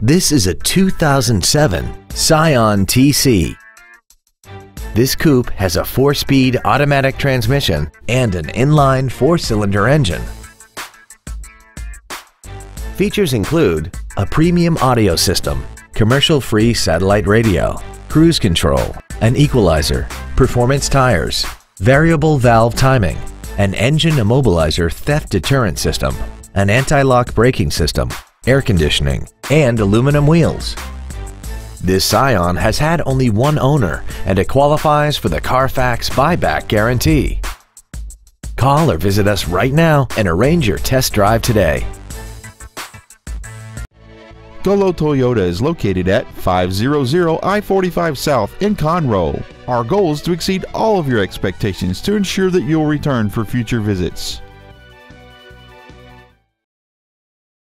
This is a 2007 Scion TC. This coupe has a four-speed automatic transmission and an inline four-cylinder engine. Features include a premium audio system, commercial-free satellite radio, cruise control, an equalizer, performance tires, variable valve timing, an engine immobilizer theft deterrent system, an anti-lock braking system, air conditioning, and aluminum wheels. This Scion has had only one owner and it qualifies for the Carfax buyback guarantee. Call or visit us right now and arrange your test drive today. Gullo Toyota is located at 500 I-45 South in Conroe. Our goal is to exceed all of your expectations to ensure that you'll return for future visits.